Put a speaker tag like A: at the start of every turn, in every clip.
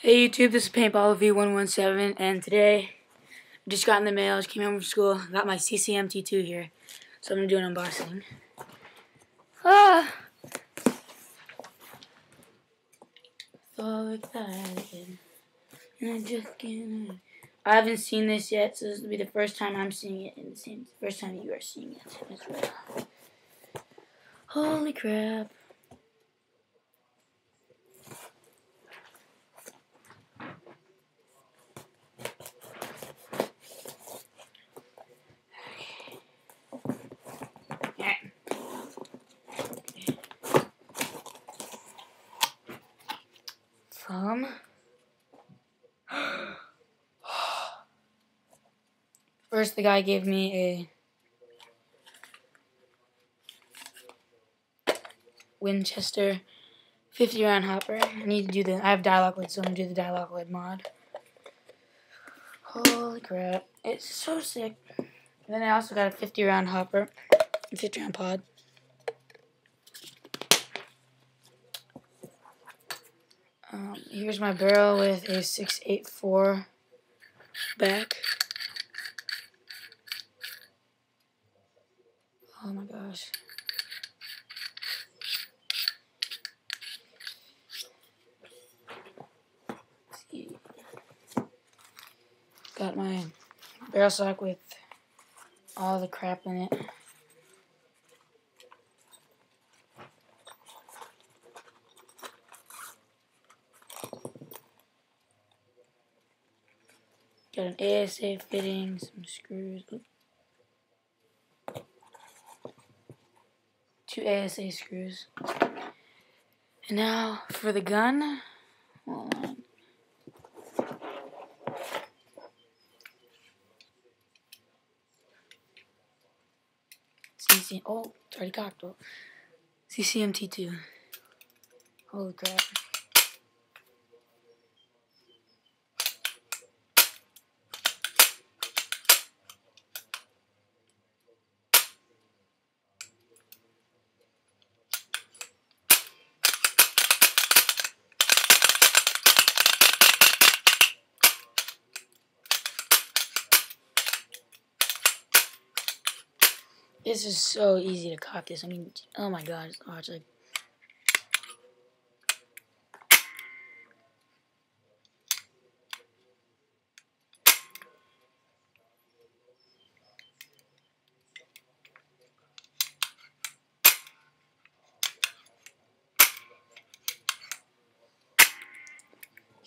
A: Hey YouTube, this is Paintball V117, and today I just got in the mail, just came home from school, got my CCM T2 here, so I'm going to do an unboxing. Ah! So excited. I haven't seen this yet, so this will be the first time I'm seeing it, and the same first time you are seeing it as well. Holy crap. From First, the guy gave me a Winchester 50 round hopper. I need to do the. I have dialogue lid, so I'm gonna do the dialogue lid mod. Holy crap! It's so sick. And then I also got a 50 round hopper, 50 round pod. Um, here's my barrel with a 684 back. Oh my gosh. Got my barrel sock with all the crap in it. Got an ASA fitting, some screws. Two ASA screws. And now for the gun. Hold on. Oh, it's already cocked. CCM T2. Holy crap. This is so easy to cock this. I mean, oh my god, it's hard. Like,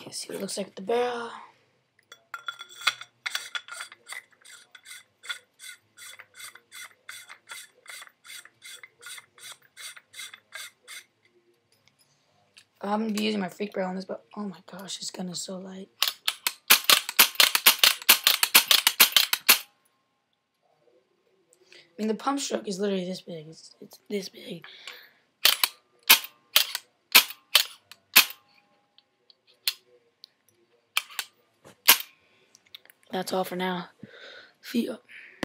A: Okay, see what it looks like with the barrel. I'm gonna be using my freak barrel on this, but oh my gosh, this gun is so light. I mean, the pump stroke is literally this big. It's, it's this big. That's all for now. See ya.